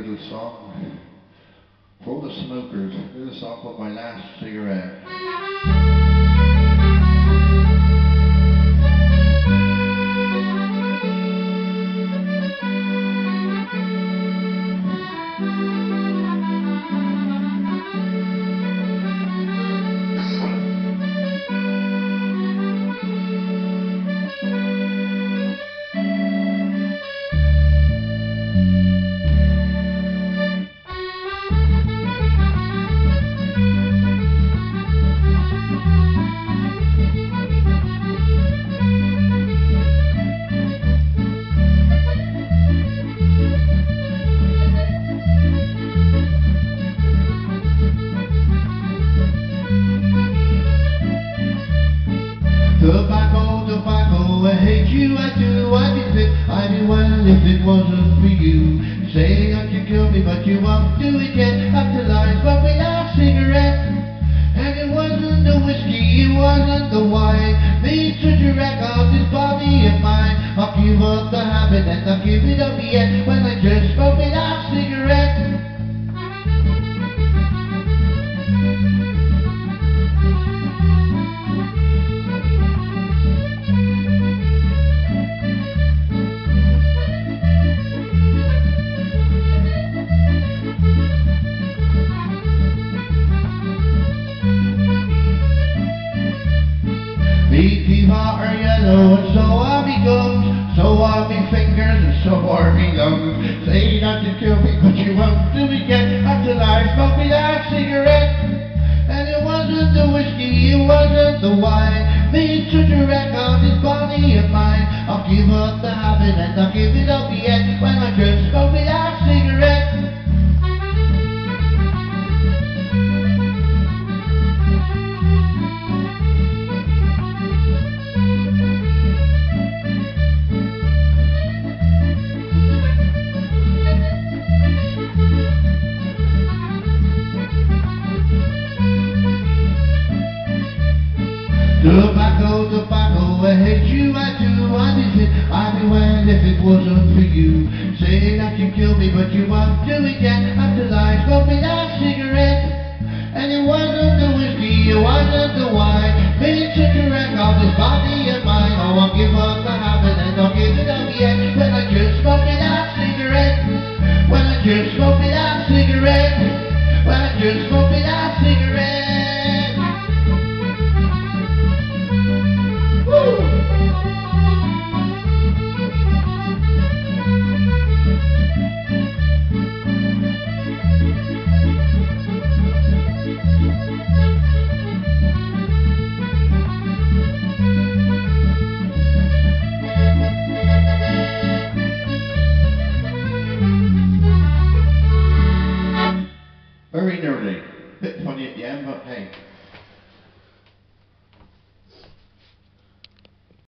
little song for the smokers. This is song called My Last Cigarette. Kill me, but you won't do it yet, after lies, but we last cigarette. And it wasn't the whiskey, it wasn't the wine, made such a wreck of this body of mine. I'll give up the habit and I'll give it up yet, when I just fingers and so are me lungs. Say not to kill me, but you won't do it yet until I smoke me last cigarette. And it wasn't the whiskey, it wasn't the wine, made such a wreck on this body of mine. I'll give up the habit and I'll give it up yet when I just smoke me last cigarette. Tobacco, tobacco, I hate you, I do, I did it, I'd be well if it wasn't for you. Say that you killed me, but you won't do it yet, until I smoke me that cigarette. And it wasn't the whiskey, it wasn't the wine, made such a wreck of this body of mine. Oh, I'll give up the habit and I'll give it up yet, when I just smoke me that cigarette. When I just smoke me that cigarette. When I just smoke Bit funny at the end, but hey.